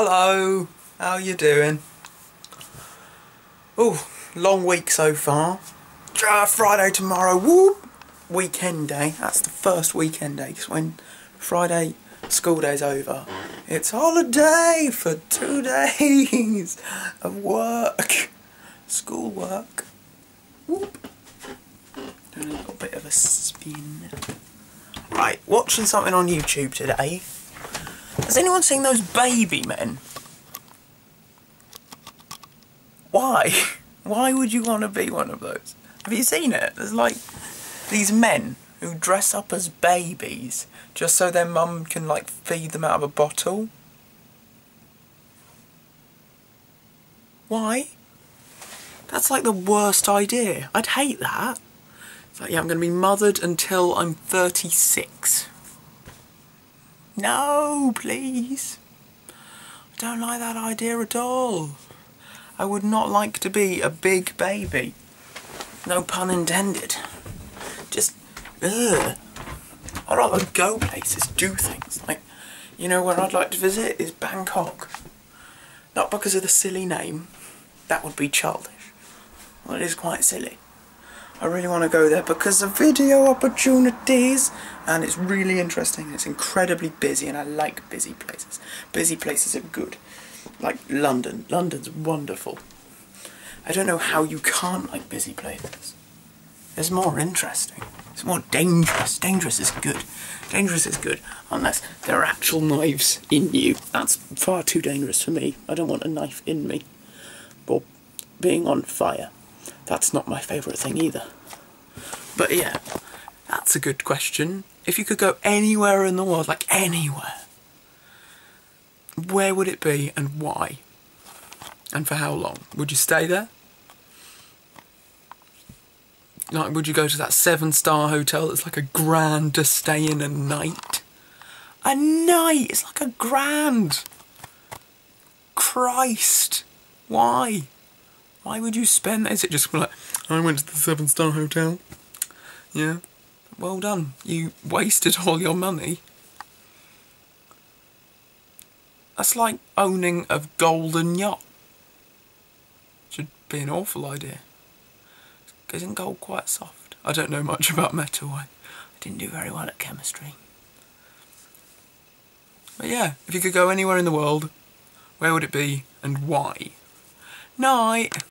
Hello, how you doing? Oh, long week so far. Ah, Friday tomorrow, whoop! Weekend day, that's the first weekend day, because when Friday school day's over, it's holiday for two days of work, school work. Whoop. Doing a little bit of a spin. Right, watching something on YouTube today. Has anyone seen those baby men? Why? Why would you want to be one of those? Have you seen it? There's like these men who dress up as babies just so their mum can like feed them out of a bottle. Why? That's like the worst idea. I'd hate that. It's like, yeah, I'm going to be mothered until I'm 36. No, please. I don't like that idea at all. I would not like to be a big baby. No pun intended. Just, ugh. I'd rather go places, do things. Like, you know where I'd like to visit is Bangkok. Not because of the silly name. That would be childish. Well, it is quite silly. I really want to go there because of video opportunities and it's really interesting. It's incredibly busy and I like busy places. Busy places are good. Like London. London's wonderful. I don't know how you can't like busy places. It's more interesting. It's more dangerous. Dangerous is good. Dangerous is good unless there are actual knives in you. That's far too dangerous for me. I don't want a knife in me. Or being on fire. That's not my favourite thing either. But yeah, that's a good question. If you could go anywhere in the world, like anywhere, where would it be and why? And for how long? Would you stay there? Like, would you go to that seven star hotel that's like a grand to stay in a night? A night! It's like a grand! Christ! Why? Why would you spend that? Is it just like, I went to the seven star hotel? Yeah. Well done. You wasted all your money. That's like owning a golden yacht. Should be an awful idea. Isn't gold quite soft? I don't know much about metal. I didn't do very well at chemistry. But yeah, if you could go anywhere in the world, where would it be and why? Night!